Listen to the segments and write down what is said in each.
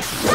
Yeah.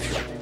Let's go.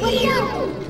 What do you?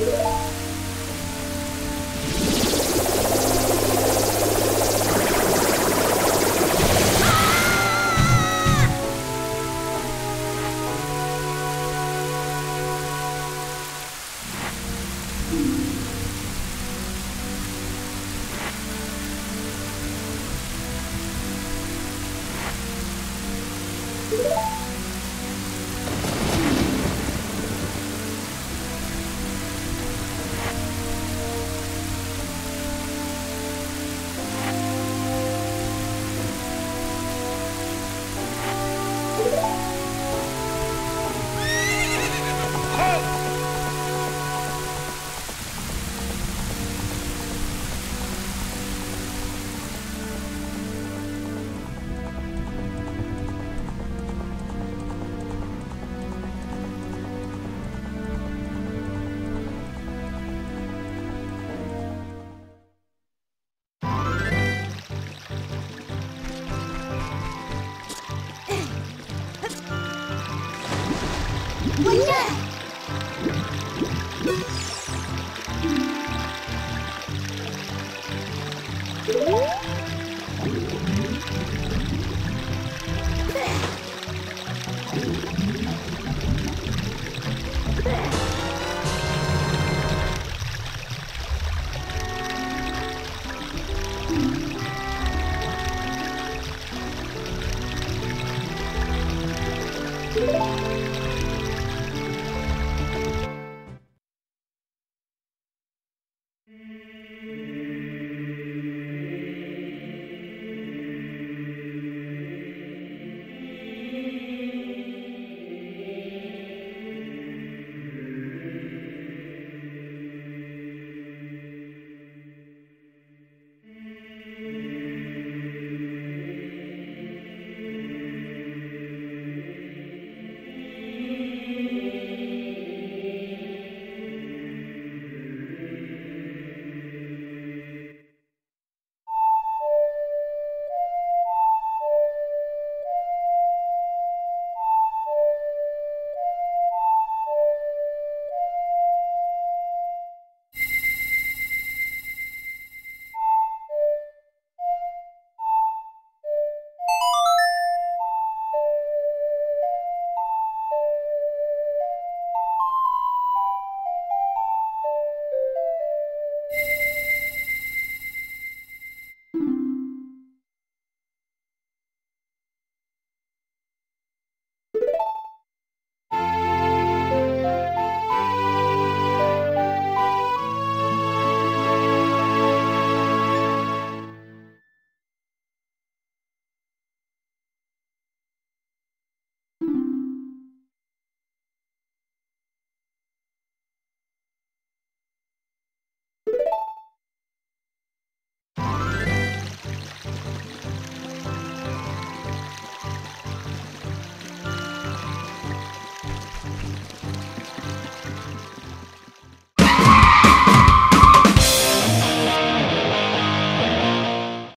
Bye.